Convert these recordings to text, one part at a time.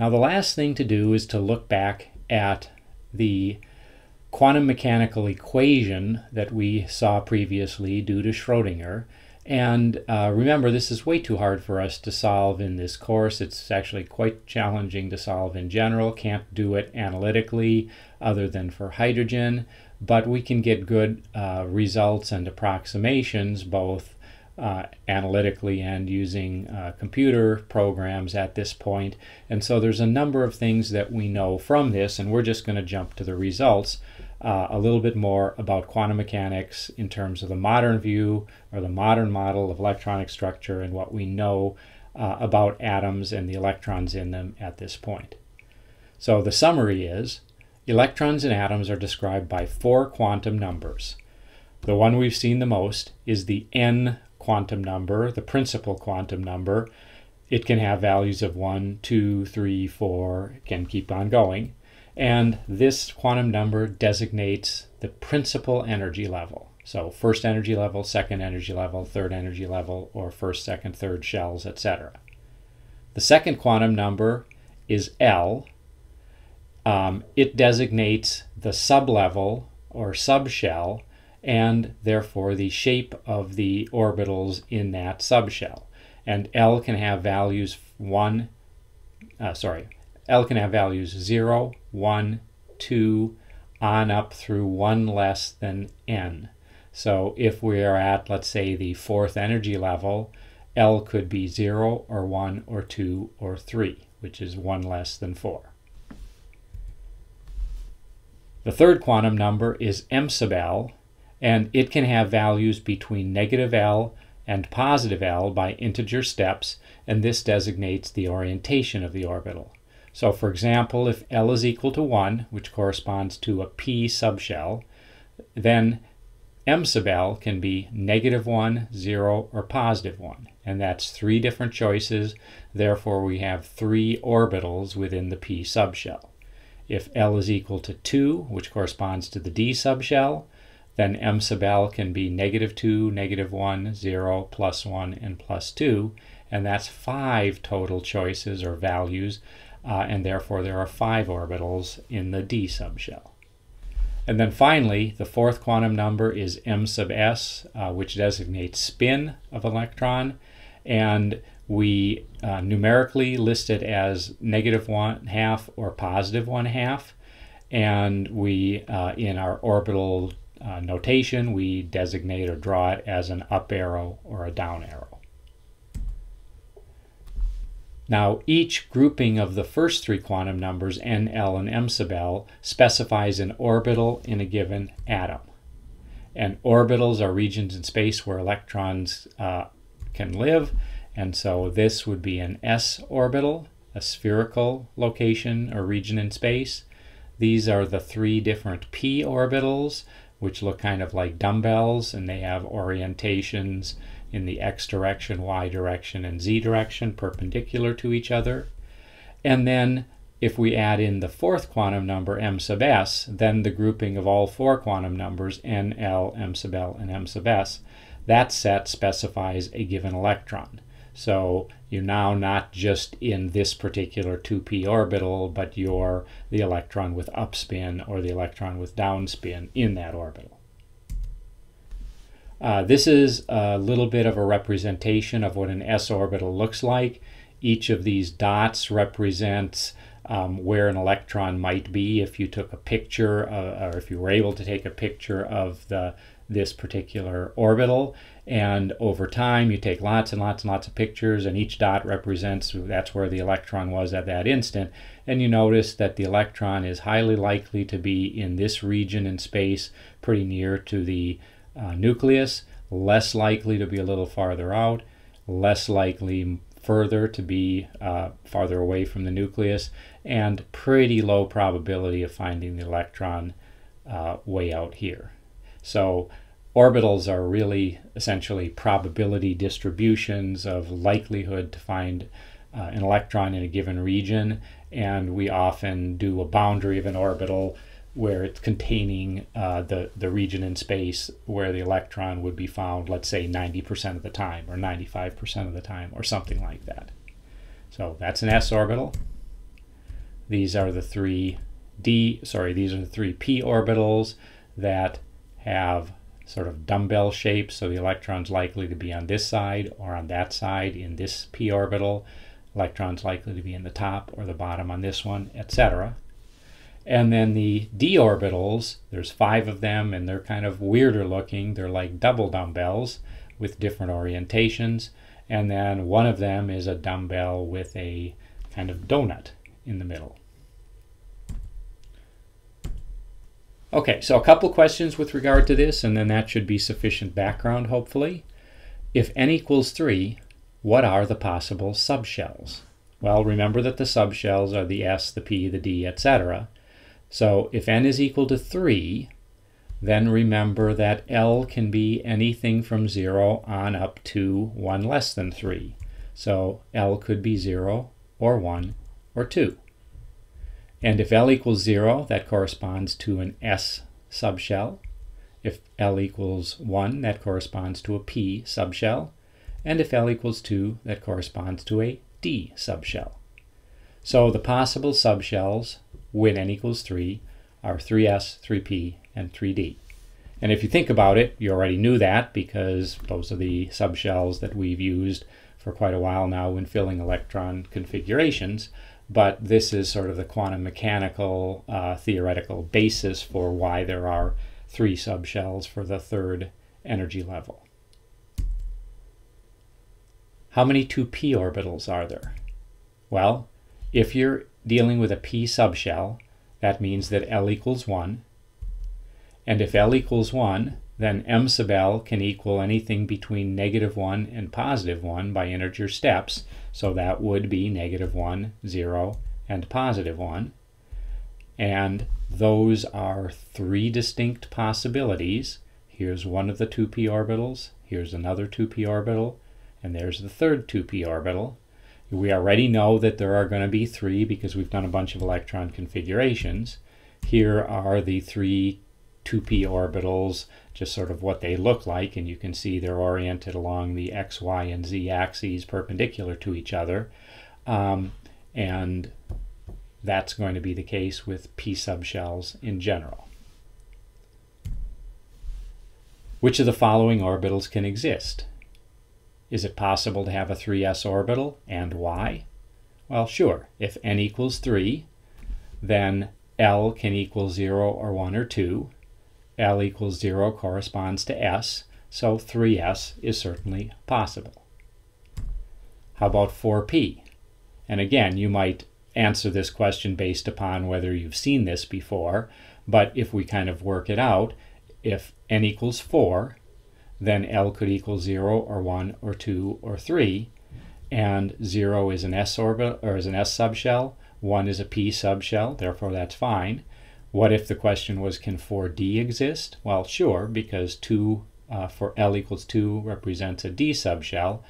Now the last thing to do is to look back at the quantum mechanical equation that we saw previously due to Schrodinger. And uh, remember, this is way too hard for us to solve in this course. It's actually quite challenging to solve in general. Can't do it analytically other than for hydrogen, but we can get good uh, results and approximations both uh, analytically and using uh, computer programs at this point. And so there's a number of things that we know from this, and we're just going to jump to the results. Uh, a little bit more about quantum mechanics in terms of the modern view or the modern model of electronic structure and what we know uh, about atoms and the electrons in them at this point. So the summary is electrons and atoms are described by four quantum numbers. The one we've seen the most is the n quantum number, the principal quantum number. It can have values of 1, 2, 3, 4, it can keep on going. And this quantum number designates the principal energy level. So first energy level, second energy level, third energy level, or first, second, third shells, etc. The second quantum number is L. Um, it designates the sublevel or subshell and therefore the shape of the orbitals in that subshell. And L can have values 1, uh, sorry, L can have values 0, 1, 2, on up through 1 less than n. So if we are at, let's say, the fourth energy level, L could be 0 or 1 or 2 or 3, which is 1 less than 4. The third quantum number is m sub L, and it can have values between negative L and positive L by integer steps, and this designates the orientation of the orbital. So for example, if L is equal to 1, which corresponds to a p subshell, then m sub L can be negative 1, 0, or positive 1. And that's three different choices. Therefore, we have three orbitals within the p subshell. If L is equal to 2, which corresponds to the d subshell, then m sub l can be negative 2, negative 1, 0, plus 1, and plus 2. And that's five total choices or values, uh, and therefore there are five orbitals in the d subshell. And then finally, the fourth quantum number is m sub s, uh, which designates spin of electron. And we uh, numerically list it as negative one half or positive one half. And we, uh, in our orbital uh, notation, we designate or draw it as an up arrow or a down arrow. Now, each grouping of the first three quantum numbers, n, l, and m sub l, specifies an orbital in a given atom. And orbitals are regions in space where electrons uh, can live, and so this would be an s orbital, a spherical location or region in space. These are the three different p orbitals, which look kind of like dumbbells and they have orientations in the x direction, y direction, and z direction perpendicular to each other. And then if we add in the fourth quantum number m sub s, then the grouping of all four quantum numbers n, l, m sub l, and m sub s, that set specifies a given electron. So you're now not just in this particular 2p orbital, but you're the electron with upspin or the electron with downspin in that orbital. Uh, this is a little bit of a representation of what an s orbital looks like. Each of these dots represents um, where an electron might be if you took a picture uh, or if you were able to take a picture of the this particular orbital and over time, you take lots and lots and lots of pictures, and each dot represents that's where the electron was at that instant. And you notice that the electron is highly likely to be in this region in space, pretty near to the uh, nucleus, less likely to be a little farther out, less likely further to be uh, farther away from the nucleus, and pretty low probability of finding the electron uh, way out here. So Orbitals are really essentially probability distributions of likelihood to find uh, an electron in a given region, and we often do a boundary of an orbital where it's containing uh, the, the region in space where the electron would be found, let's say 90% of the time, or 95% of the time, or something like that. So that's an s orbital. these are the three d sorry these are the three p orbitals that have sort of dumbbell shape so the electron's likely to be on this side or on that side in this p orbital electrons likely to be in the top or the bottom on this one etc and then the d orbitals there's five of them and they're kind of weirder looking. They're like double dumbbells with different orientations. And then one of them is a dumbbell with a kind of donut in the middle Okay, so a couple questions with regard to this, and then that should be sufficient background, hopefully. If n equals 3, what are the possible subshells? Well, remember that the subshells are the s, the p, the d, etc. So if n is equal to 3, then remember that L can be anything from 0 on up to 1 less than 3. So L could be 0 or 1 or 2. And if L equals 0, that corresponds to an S subshell. If L equals 1, that corresponds to a P subshell. And if L equals 2, that corresponds to a D subshell. So the possible subshells when n equals 3 are 3s, 3p, and 3d. And if you think about it, you already knew that because those are the subshells that we've used for quite a while now when filling electron configurations but this is sort of the quantum mechanical uh, theoretical basis for why there are three subshells for the third energy level. How many 2p orbitals are there? Well, if you're dealing with a p subshell, that means that L equals 1. And if L equals 1, then m sub L can equal anything between negative 1 and positive 1 by integer steps, so that would be negative 1, 0, and positive 1. And those are three distinct possibilities. Here's one of the 2p orbitals, here's another 2p orbital, and there's the third 2p orbital. We already know that there are going to be three because we've done a bunch of electron configurations. Here are the three 2p orbitals, just sort of what they look like, and you can see they're oriented along the x, y, and z axes perpendicular to each other. Um, and that's going to be the case with p subshells in general. Which of the following orbitals can exist? Is it possible to have a 3s orbital, and why? Well, sure. If n equals 3, then L can equal 0 or 1 or 2, L equals 0 corresponds to S, so 3S is certainly possible. How about 4P? And again, you might answer this question based upon whether you've seen this before, but if we kind of work it out, if n equals 4, then L could equal 0 or 1 or 2 or 3, and 0 is an s orbital or is an s subshell, 1 is a p subshell, therefore that's fine. What if the question was, can 4D exist? Well, sure, because 2 uh, for L equals 2 represents a D subshell.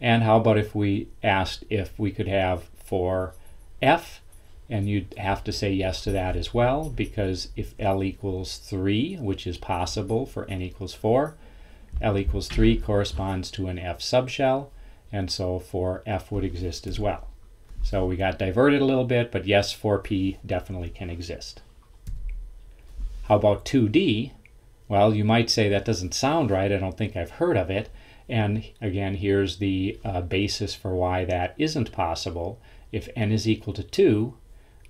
And how about if we asked if we could have 4F? And you'd have to say yes to that as well, because if L equals 3, which is possible for N equals 4, L equals 3 corresponds to an F subshell, and so 4F would exist as well. So we got diverted a little bit, but yes, 4P definitely can exist. How about 2D? Well, you might say that doesn't sound right. I don't think I've heard of it. And again, here's the uh, basis for why that isn't possible. If n is equal to 2,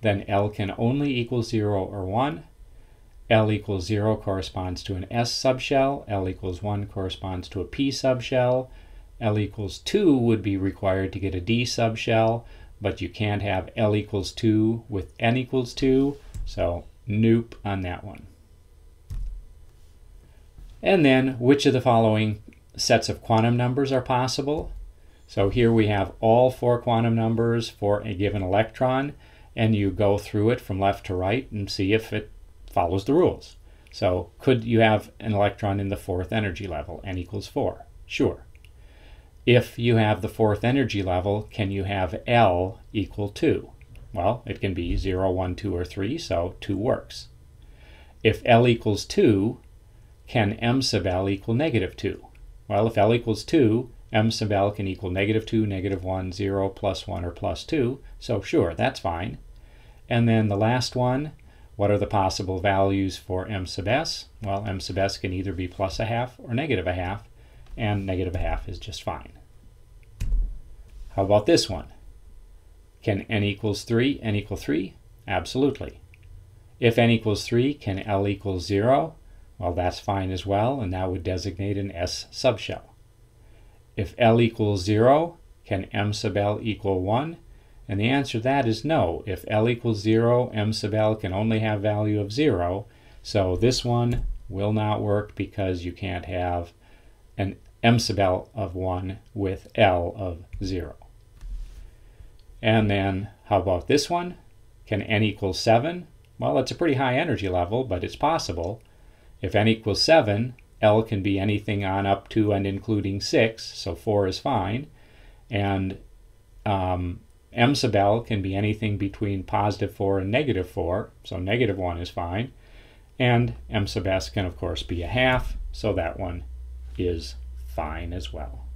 then L can only equal 0 or 1. L equals 0 corresponds to an S subshell. L equals 1 corresponds to a P subshell. L equals 2 would be required to get a D subshell, but you can't have L equals 2 with N equals 2. So Nope on that one. And then, which of the following sets of quantum numbers are possible? So here we have all four quantum numbers for a given electron, and you go through it from left to right and see if it follows the rules. So could you have an electron in the fourth energy level, n equals 4? Sure. If you have the fourth energy level, can you have L equal 2? Well, it can be 0, 1, 2, or 3, so 2 works. If L equals 2, can M sub L equal negative 2? Well, if L equals 2, M sub L can equal negative 2, negative 1, 0, plus 1, or plus 2, so sure, that's fine. And then the last one, what are the possible values for m sub s? Well, m sub s can either be plus a half or negative a half, and negative a half is just fine. How about this one? Can n equals 3 n equal 3? Absolutely. If n equals 3, can L equal 0? Well, that's fine as well, and that would designate an S subshell. If L equals 0, can M sub L equal 1? And the answer to that is no. If L equals 0, M sub L can only have value of 0. So this one will not work because you can't have an M sub L of 1 with L of 0. And then how about this one? Can n equal 7? Well, it's a pretty high energy level, but it's possible. If n equals 7, L can be anything on up to and including 6, so 4 is fine. And um, M sub L can be anything between positive 4 and negative 4, so negative 1 is fine. And M sub S can, of course, be a half, so that one is fine as well.